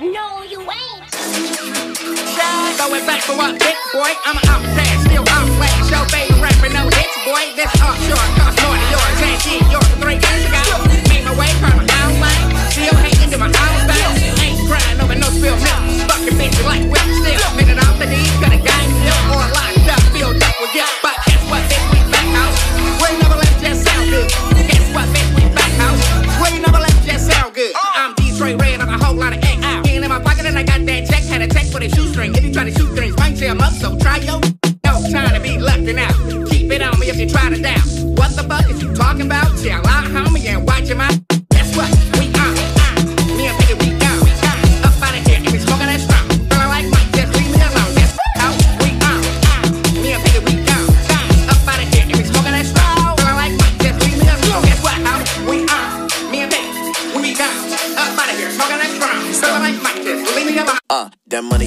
No, you ain't. Going back for what, big boy? I'm an outcast, still outclass. Show baby rapping, no hits, boy. This offshore for the shoestring. If you try to shoot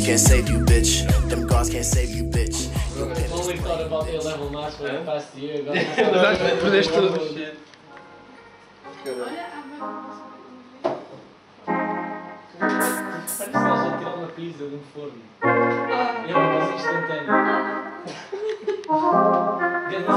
can't save you, bitch. Them girls can't save you, bitch. Only thought about the level match for the past year. Exato, tu deixa tudo. Parece que estás a tirar uma pizza de um forno. É uma coisa instantânea. Ganda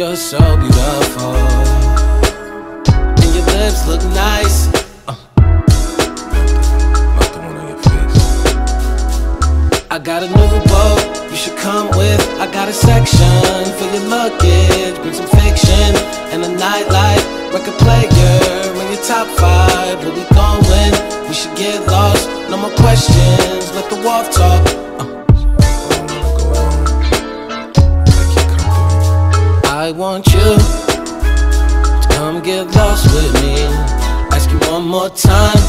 You're so beautiful, and your lips look nice. Uh. The one on your face. I got a new boat, you should come with. I got a section for your luggage. Bring some fiction and a nightlight. Record player in your top five. Where we going? We should get lost. No more questions. Let the walk want you to come get lost with me. Ask you one more time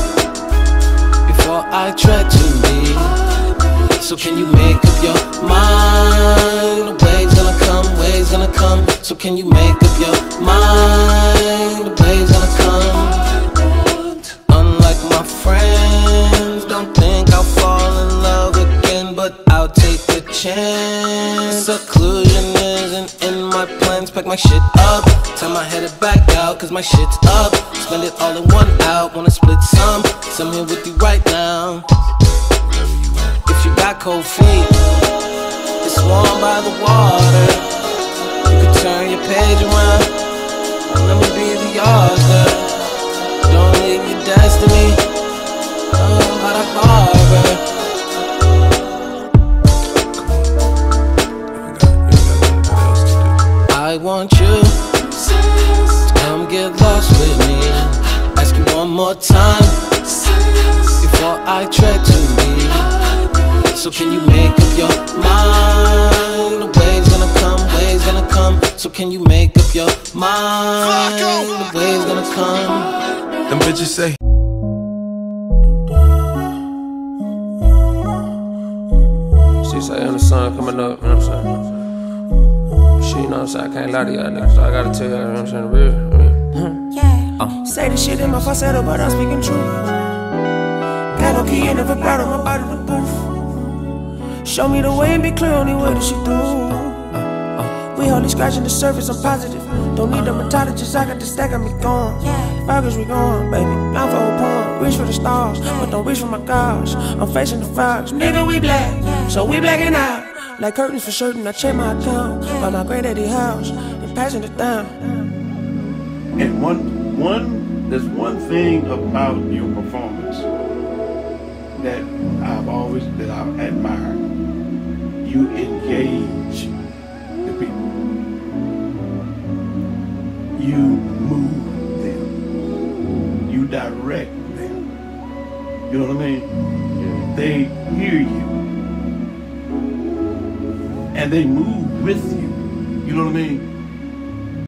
before I try to leave. So can you make up your mind? The wave's gonna come, wave's gonna come. So can you make up your mind? The wave's gonna come. Unlike my friends, don't think I'll fall in love again, but I'll take a chance. Seclusion isn't my plans. Pack my shit up, time I headed back out, cause my shit's up. Spend it all in one out, wanna split some. Some here with you right now. If you got cold feet, it's warm by the water. You could turn your page around. I want you to come get lost with me. Ask you one more time before I try to leave. So can you make up your mind? The wave's gonna come, wave's gonna come. So can you make up your mind? The wave's gonna come. Them bitches say. She say on the sun coming up, you know what I'm saying? She, you know what I'm saying? I can't lie to y'all niggas, so I gotta tell y'all, you know what I'm saying? The real, real. Yeah. Say the shit in my falsetto, but I'm speaking truth. Got no key in the vibrato, my body the booth. Show me the way and be clear, only way that she through. We only scratching the surface, I'm positive. Don't need a methodologist, I got the stack, got me going. Focus, we going, baby. Now for a point, reach for the stars, but don't reach for my gosh. I'm facing the facts, nigga, we black, so we blacking out. Like curtains for certain, I check my account by my granddaddy house and passing it down. And one, one, there's one thing about your performance that I've always, that I've admired. You engage the people. You move them. You direct them. You know what I mean? They hear you. And they move with you. You know what I mean?